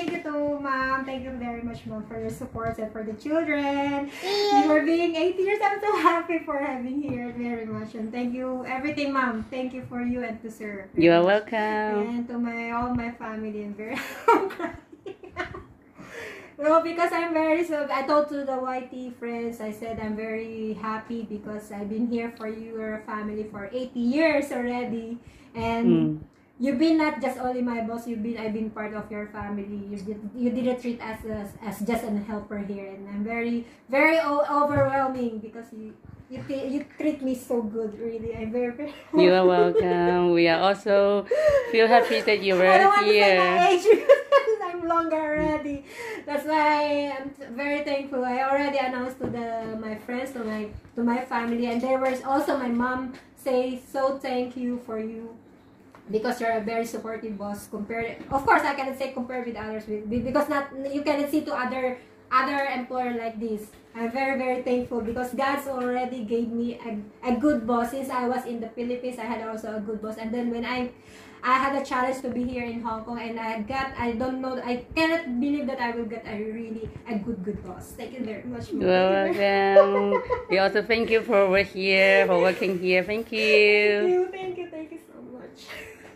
thank you to mom. Thank you very much, mom, for your support and for the children. You are being 8 years. I'm so happy for having here very much. And thank you, everything, mom. Thank you for you and to sir. You are welcome. And to my all my family and very. Well, because I'm very so I told to the YT friends, I said I'm very happy because I've been here for your family for 80 years already. And Mm. You've been not just only my boss, you've been I've been part of your family. You did you didn't treat us as, as just an helper here and I'm very very o- overwhelming because you you, t- you treat me so good really. I'm very very You are welcome. We are also feel happy that you I don't were want to say here. my age because I'm longer already. That's why I'm very thankful. I already announced to the my friends, to my to my family, and there was also my mom say so thank you for you because you're a very supportive boss compared of course I cannot say compare with others because not you cannot see to other other employer like this I'm very very thankful because God's already gave me a, a good boss since I was in the Philippines I had also a good boss and then when I I had a challenge to be here in Hong Kong and I got I don't know I cannot believe that I will get a really a good good boss thank you very much You are welcome. We also thank you for over here, for working here. Thank you. thank you thank you